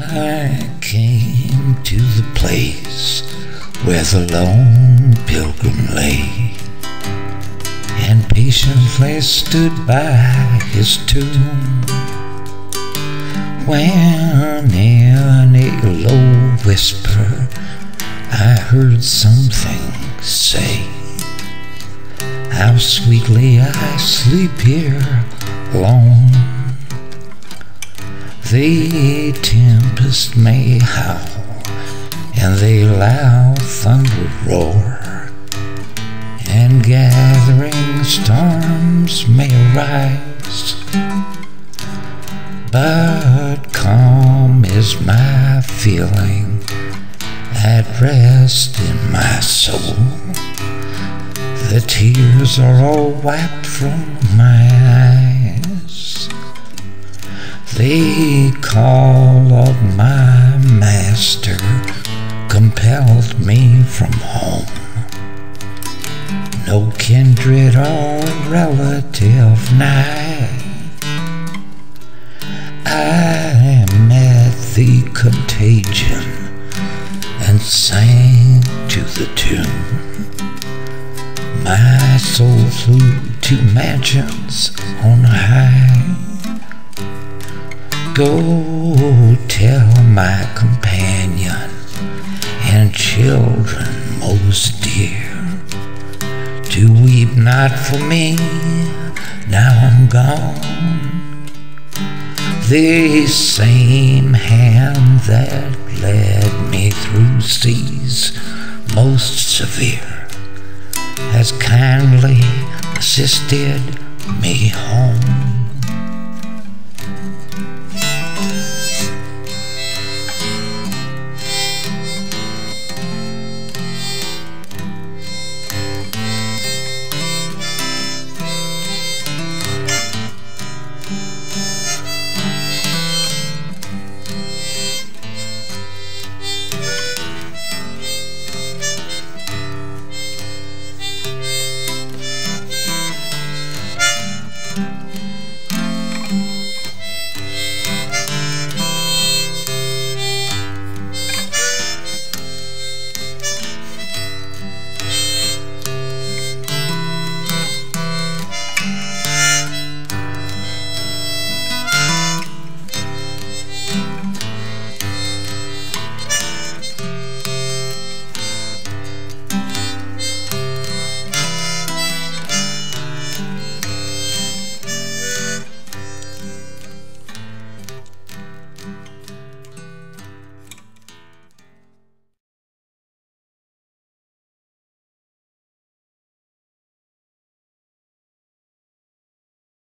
I came to the place where the lone pilgrim lay and patiently stood by his tomb. When in a low whisper I heard something say, How sweetly I sleep here alone. The tempest may howl and the loud thunder roar, and gathering storms may arise. But calm is my feeling at rest in my soul. The tears are all wiped from my call of my master compelled me from home. No kindred or relative nigh. I met the contagion and sang to the tune. My soul flew to mansions on high. Go tell my companion and children most dear to weep not for me, now I'm gone. The same hand that led me through seas most severe has kindly assisted me